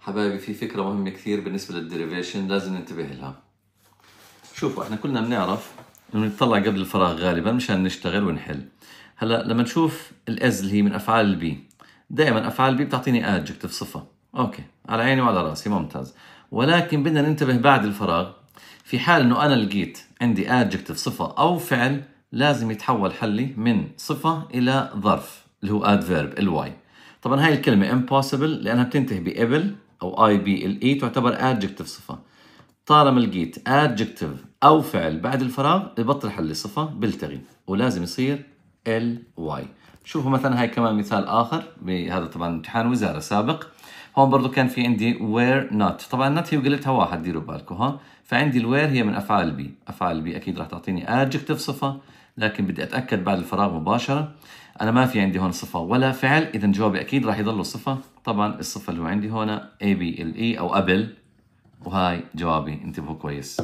حبايبي في فكرة مهمة كثير بالنسبة لل derivation لازم ننتبه لها. شوفوا إحنا كلنا بنعرف إنه نطلع قبل الفراغ غالبا مشان نشتغل ونحل. هلأ لما نشوف ال is اللي هي من أفعال ال be دائما أفعال ال be بتعطيني adjective صفة. أوكي على عيني وعلى رأسي ممتاز. ولكن بدنا ننتبه بعد الفراغ في حال إنه أنا لقيت عندي adjective صفة أو فعل لازم يتحول حلي من صفة إلى ظرف اللي هو adverb ly طبعا هاي الكلمة impossible لأنها بتنتهي ب ible أو i b l e تعتبر adjective صفة. طالما لقيت adjective أو فعل بعد الفراغ ببطل حل الصفة بلتغي ولازم يصير ly. شوفوا مثلا هاي كمان مثال آخر بهذا طبعا امتحان وزارة سابق. هون برضو كان في عندي were not. طبعا not هي وقلتها واحد ديروا بالكم ها؟ فعندي ال were هي من أفعال ال be أفعال ال be أكيد راح تعطيني adjective صفة لكن بدي أتأكد بعد الفراغ مباشرة. أنا ما في عندي هون صفة ولا فعل اذا جوابي أكيد راح يضل صفة. طبعا الصفة اللي هو عندي هون A B L E أو قبل وهاي جوابي. انتبهوا كويس.